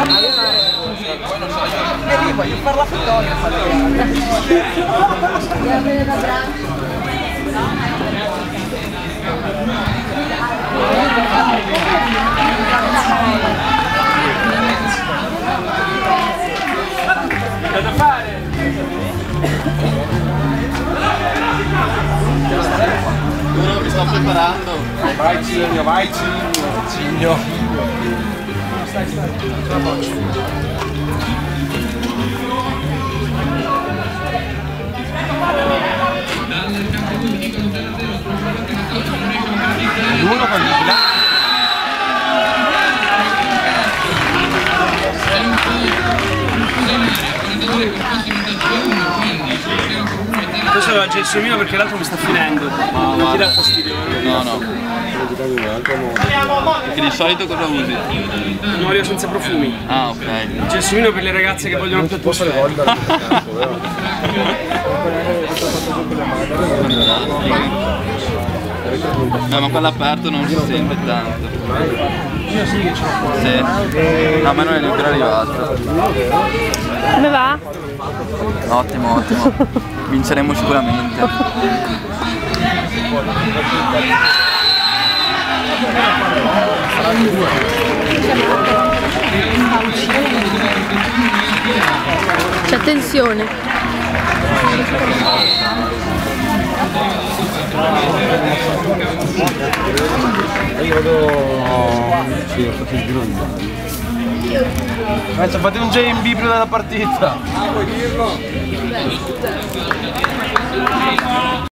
E lì voglio fare la fotografia. da fare? Uno mi sto preparando. Vai Cigno, vai Cigno. Cigno. Arkadaşlar. Era il gelsomino perché l'altro mi sta finendo. Non ti dà fastidio? No, no. Perché di solito cosa usi? Un olio senza profumi. Ah, ok. Il gelsomino per le ragazze che vogliono più atmosfera. Eh, ma quello aperto non si sente tanto. Io sì che ce l'ho. Sì. No, a me non è neppure arrivato. Come va? Ottimo, ottimo. Vinceremo sicuramente. C'è tensione. Io vado... Sì, ho fatto il giro Adesso fate un JMB prima della partita.